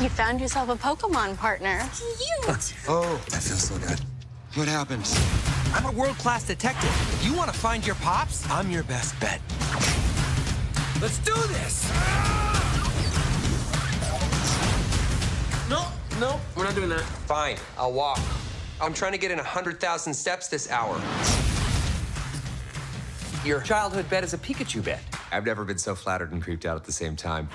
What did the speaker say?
You found yourself a Pokemon partner. Cute. Oh, that feels so good. What happens? I'm a world-class detective. You want to find your pops? I'm your best bet. Let's do this! No, no, we're not doing that. Fine, I'll walk. I'm trying to get in 100,000 steps this hour. Your childhood bed is a Pikachu bed. I've never been so flattered and creeped out at the same time.